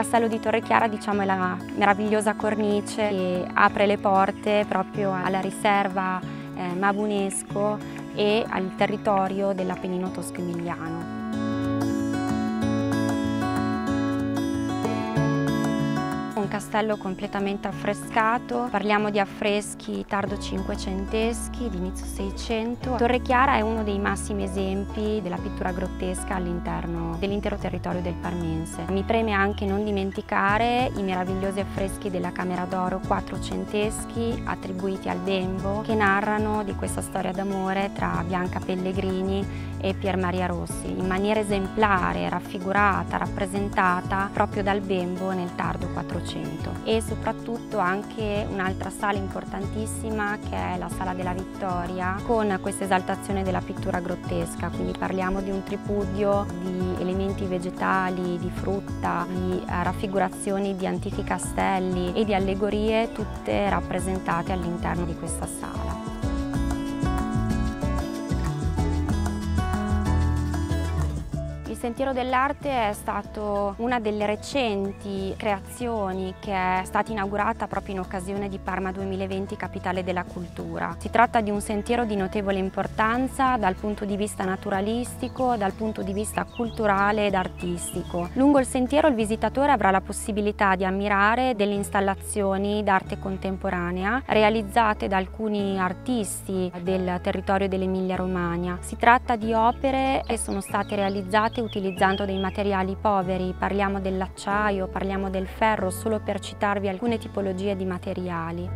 castello di Torrechiara diciamo, è la meravigliosa cornice che apre le porte proprio alla riserva eh, Mabunesco e al territorio dell'Appennino tosco-emiliano. Castello completamente affrescato, parliamo di affreschi tardo cinquecenteschi, di inizio Seicento. Torre Chiara è uno dei massimi esempi della pittura grottesca all'interno dell'intero territorio del Parmense. Mi preme anche non dimenticare i meravigliosi affreschi della Camera d'Oro quattrocenteschi attribuiti al Bembo che narrano di questa storia d'amore tra Bianca Pellegrini e Pier Maria Rossi in maniera esemplare, raffigurata, rappresentata proprio dal Bembo nel tardo 400 e soprattutto anche un'altra sala importantissima che è la Sala della Vittoria con questa esaltazione della pittura grottesca, quindi parliamo di un tripudio di elementi vegetali, di frutta, di eh, raffigurazioni di antichi castelli e di allegorie tutte rappresentate all'interno di questa sala. Sentiero dell'Arte è stato una delle recenti creazioni che è stata inaugurata proprio in occasione di Parma 2020 Capitale della Cultura. Si tratta di un sentiero di notevole importanza dal punto di vista naturalistico, dal punto di vista culturale ed artistico. Lungo il sentiero il visitatore avrà la possibilità di ammirare delle installazioni d'arte contemporanea realizzate da alcuni artisti del territorio dell'Emilia Romagna. Si tratta di opere che sono state realizzate utilizzando dei materiali poveri, parliamo dell'acciaio, parliamo del ferro, solo per citarvi alcune tipologie di materiali.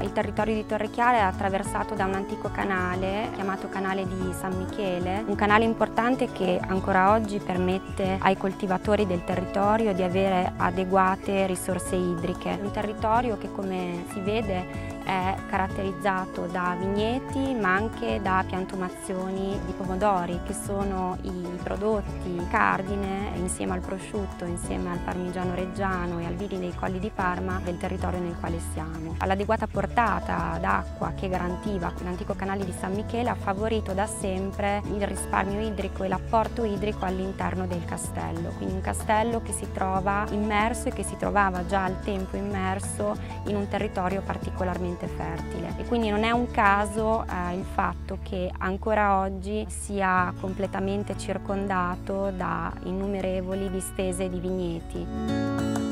Il territorio di Torrechiara è attraversato da un antico canale chiamato Canale di San Michele, un canale importante che ancora oggi permette ai coltivatori del territorio di avere adeguate risorse idriche. Un territorio che come si vede è caratterizzato da vigneti ma anche da piantumazioni di pomodori che sono i prodotti cardine insieme al prosciutto, insieme al parmigiano reggiano e al vini dei colli di Parma del territorio nel quale siamo. All'adeguata portata d'acqua che garantiva l'antico canale di San Michele ha favorito da sempre il risparmio idrico e l'apporto idrico all'interno del castello, quindi un castello che si trova immerso e che si trovava già al tempo immerso in un territorio particolarmente estremamente fertile e quindi non è un caso eh, il fatto che ancora oggi sia completamente circondato da innumerevoli distese di vigneti.